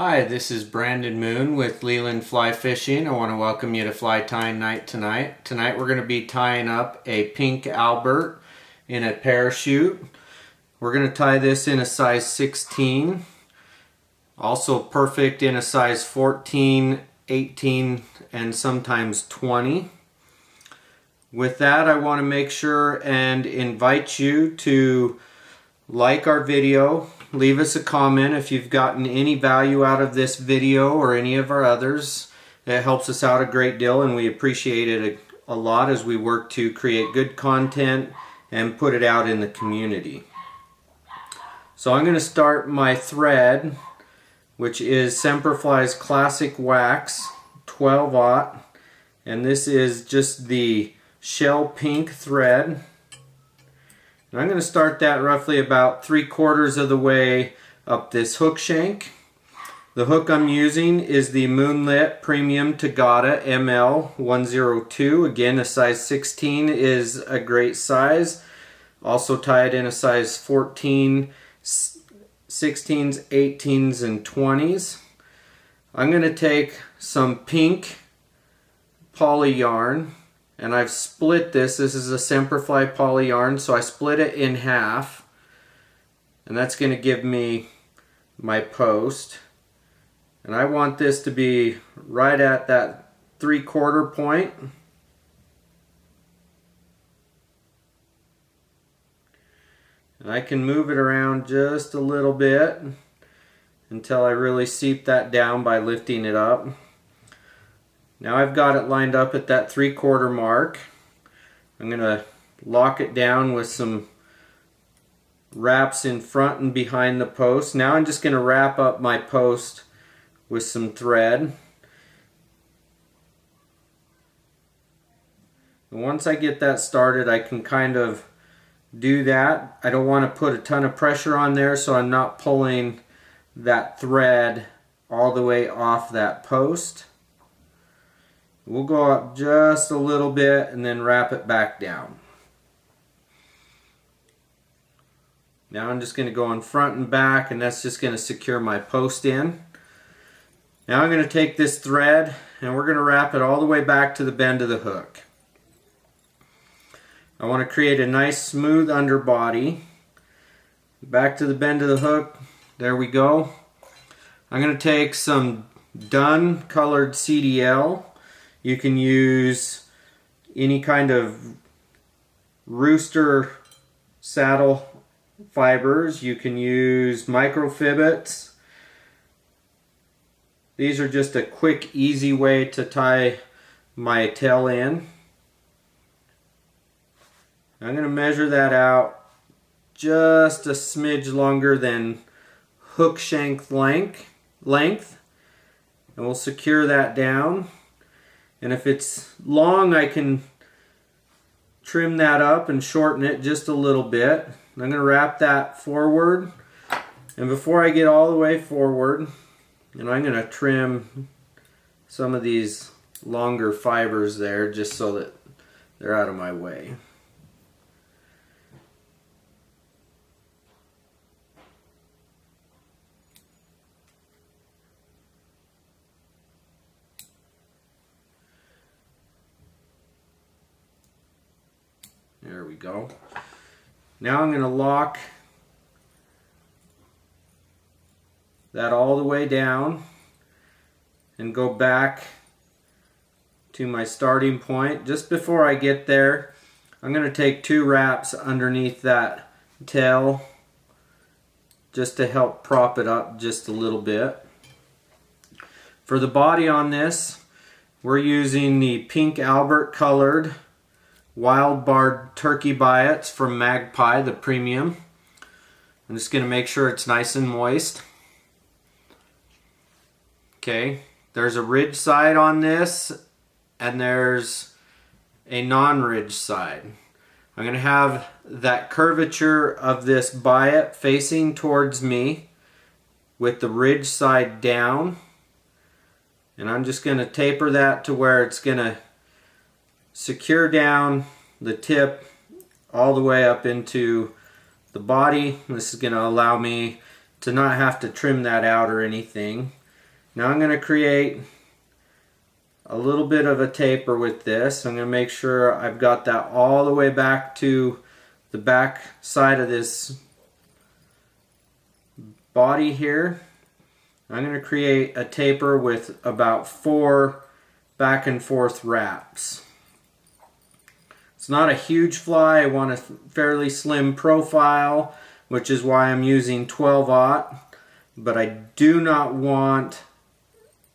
this is Brandon Moon with Leland Fly Fishing. I want to welcome you to Fly Tying Night tonight. Tonight we're going to be tying up a pink Albert in a parachute. We're going to tie this in a size 16. Also perfect in a size 14, 18, and sometimes 20. With that, I want to make sure and invite you to like our video, leave us a comment if you've gotten any value out of this video or any of our others. It helps us out a great deal and we appreciate it a, a lot as we work to create good content and put it out in the community. So I'm going to start my thread which is Semperfli's Classic Wax 12 aught and this is just the shell pink thread and I'm going to start that roughly about three quarters of the way up this hook shank. The hook I'm using is the Moonlit Premium Tagata ML102. Again, a size 16 is a great size. Also tied in a size 14, 16s, 18s, and 20s. I'm going to take some pink poly yarn and I've split this. This is a Semperfli poly yarn, so I split it in half. And that's going to give me my post. And I want this to be right at that three quarter point. And I can move it around just a little bit until I really seep that down by lifting it up. Now I've got it lined up at that three quarter mark. I'm going to lock it down with some wraps in front and behind the post. Now I'm just going to wrap up my post with some thread. And once I get that started I can kind of do that. I don't want to put a ton of pressure on there so I'm not pulling that thread all the way off that post. We'll go up just a little bit and then wrap it back down. Now I'm just going to go in front and back and that's just going to secure my post in. Now I'm going to take this thread and we're going to wrap it all the way back to the bend of the hook. I want to create a nice smooth underbody. Back to the bend of the hook. There we go. I'm going to take some dun colored CDL you can use any kind of rooster saddle fibers. You can use Microfibetts. These are just a quick, easy way to tie my tail in. I'm going to measure that out just a smidge longer than hook shank length, length and we'll secure that down. And if it's long, I can trim that up and shorten it just a little bit. I'm going to wrap that forward. And before I get all the way forward, and I'm going to trim some of these longer fibers there just so that they're out of my way. Go. Now I'm going to lock that all the way down and go back to my starting point. Just before I get there, I'm going to take two wraps underneath that tail just to help prop it up just a little bit. For the body on this, we're using the pink Albert colored wild barred turkey biots from Magpie, the premium. I'm just going to make sure it's nice and moist. Okay, there's a ridge side on this and there's a non-ridge side. I'm going to have that curvature of this biot facing towards me with the ridge side down and I'm just going to taper that to where it's going to secure down the tip all the way up into the body. This is going to allow me to not have to trim that out or anything. Now I'm going to create a little bit of a taper with this. I'm going to make sure I've got that all the way back to the back side of this body here. I'm going to create a taper with about four back and forth wraps. Not a huge fly. I want a fairly slim profile, which is why I'm using 12-aught. But I do not want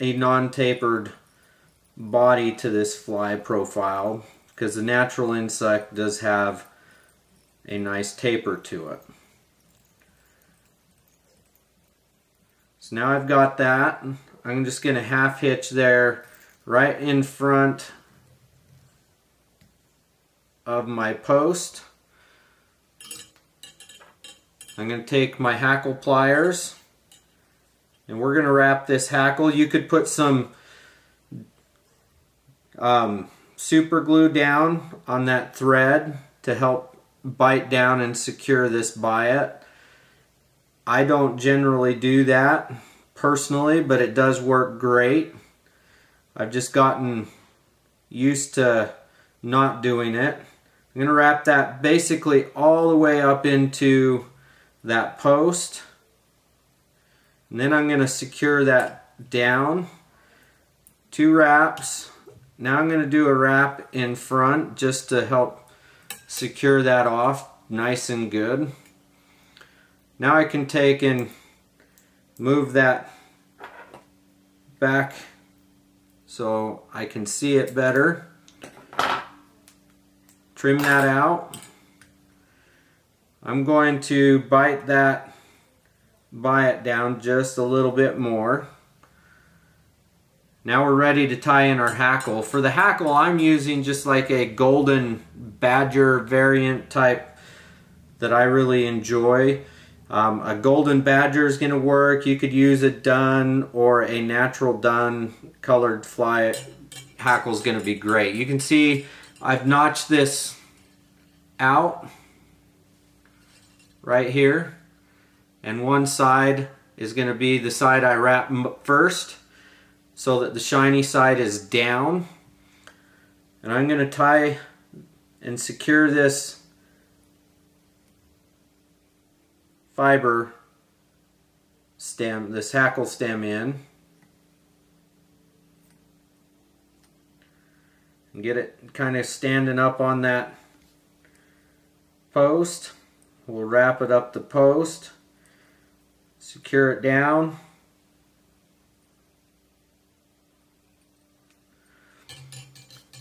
a non-tapered body to this fly profile because the natural insect does have a nice taper to it. So now I've got that. I'm just going to half hitch there right in front of my post. I'm going to take my hackle pliers and we're going to wrap this hackle. You could put some um, super glue down on that thread to help bite down and secure this biot. I don't generally do that personally, but it does work great. I've just gotten used to not doing it. I'm going to wrap that basically all the way up into that post. And then I'm going to secure that down. Two wraps. Now I'm going to do a wrap in front just to help secure that off nice and good. Now I can take and move that back so I can see it better. Trim that out. I'm going to bite that biot down just a little bit more. Now we're ready to tie in our hackle. For the hackle, I'm using just like a golden badger variant type that I really enjoy. Um, a golden badger is going to work. You could use a dun or a natural dun colored fly hackle is going to be great. You can see I've notched this out right here and one side is going to be the side I wrap first so that the shiny side is down. And I'm going to tie and secure this fiber stem, this hackle stem in get it kind of standing up on that post. We'll wrap it up the post, secure it down.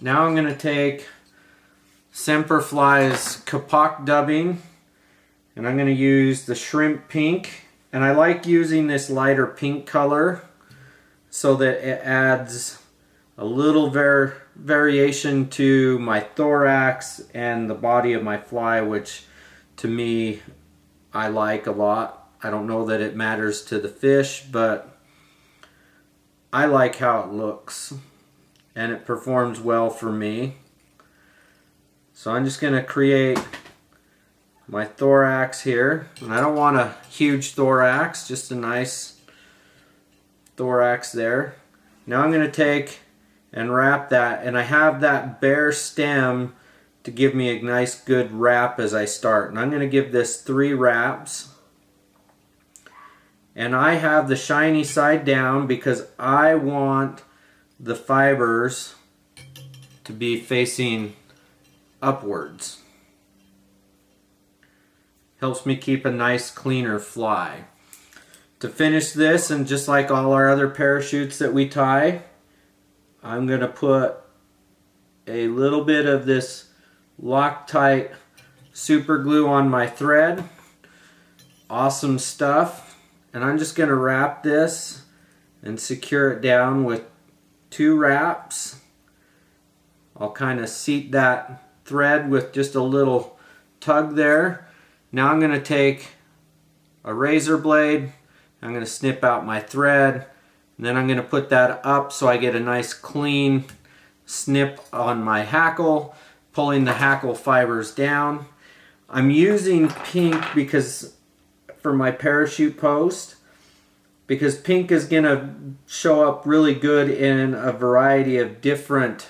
Now I'm going to take Semperfli's Kapok dubbing and I'm going to use the shrimp pink and I like using this lighter pink color so that it adds a little var variation to my thorax and the body of my fly which to me I like a lot. I don't know that it matters to the fish but I like how it looks and it performs well for me. So I'm just going to create my thorax here. And I don't want a huge thorax, just a nice thorax there. Now I'm going to take and wrap that and I have that bare stem to give me a nice good wrap as I start. And I'm going to give this three wraps. And I have the shiny side down because I want the fibers to be facing upwards. Helps me keep a nice cleaner fly. To finish this, and just like all our other parachutes that we tie, I'm going to put a little bit of this Loctite super glue on my thread. Awesome stuff. And I'm just going to wrap this and secure it down with two wraps. I'll kind of seat that thread with just a little tug there. Now I'm going to take a razor blade, I'm going to snip out my thread, and then I'm going to put that up so I get a nice clean snip on my hackle, pulling the hackle fibers down. I'm using pink because for my parachute post, because pink is going to show up really good in a variety of different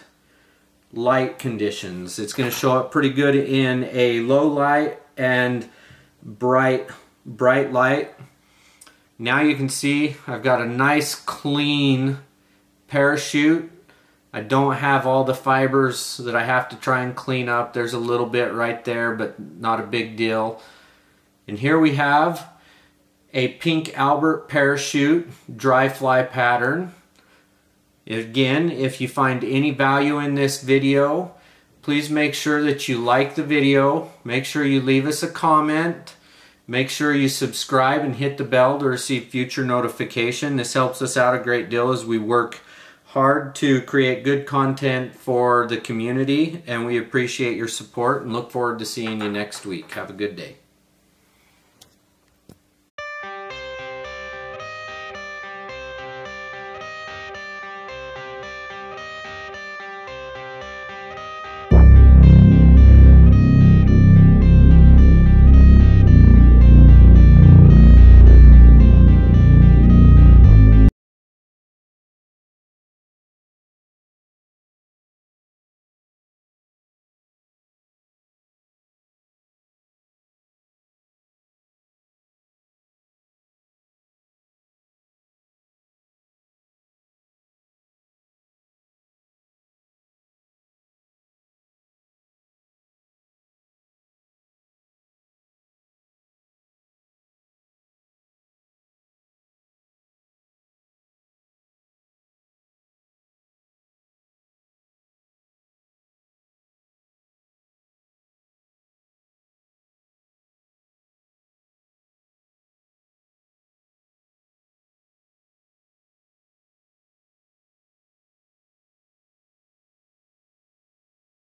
light conditions. It's going to show up pretty good in a low light and bright bright light. Now you can see I've got a nice clean parachute. I don't have all the fibers that I have to try and clean up. There's a little bit right there, but not a big deal. And here we have a pink Albert parachute dry fly pattern. Again, if you find any value in this video, please make sure that you like the video. Make sure you leave us a comment. Make sure you subscribe and hit the bell to receive future notification. This helps us out a great deal as we work hard to create good content for the community and we appreciate your support and look forward to seeing you next week. Have a good day.